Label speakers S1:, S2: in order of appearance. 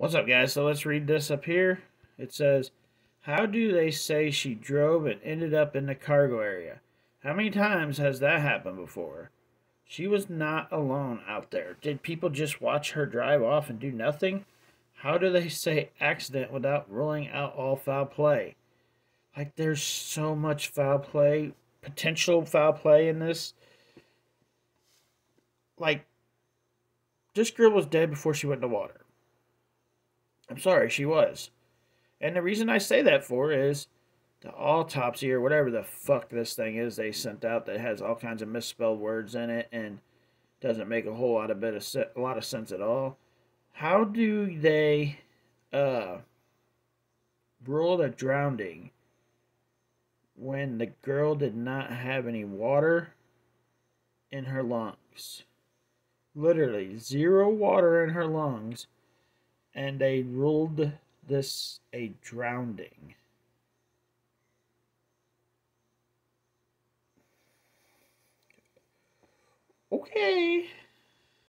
S1: What's up, guys? So let's read this up here. It says, How do they say she drove and ended up in the cargo area? How many times has that happened before? She was not alone out there. Did people just watch her drive off and do nothing? How do they say accident without ruling out all foul play? Like, there's so much foul play, potential foul play in this. Like, this girl was dead before she went in the water. I'm sorry, she was. And the reason I say that for is the autopsy or whatever the fuck this thing is they sent out that has all kinds of misspelled words in it and doesn't make a whole lot of bit of se- a lot of sense at all. How do they uh rule a drowning when the girl did not have any water in her lungs? Literally zero water in her lungs and they ruled this a drowning. Okay.